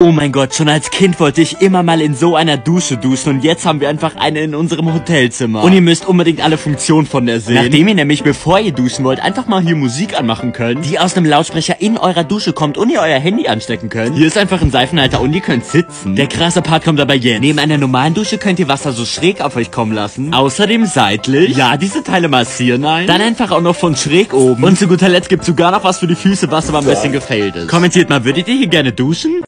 Oh mein Gott, schon als Kind wollte ich immer mal in so einer Dusche duschen und jetzt haben wir einfach eine in unserem Hotelzimmer. Und ihr müsst unbedingt alle Funktionen von der sehen. Nachdem ihr nämlich, bevor ihr duschen wollt, einfach mal hier Musik anmachen könnt, die aus einem Lautsprecher in eurer Dusche kommt und ihr euer Handy anstecken könnt. Hier ist einfach ein Seifenhalter und ihr könnt sitzen. Der krasse Part kommt aber jetzt. Neben einer normalen Dusche könnt ihr Wasser so schräg auf euch kommen lassen. Außerdem seitlich. Ja, diese Teile massieren ein. Dann einfach auch noch von schräg oben. Und zu guter Letzt gibt's sogar noch was für die Füße, was aber ein bisschen gefailt ist. Kommentiert mal, würdet ihr hier gerne duschen?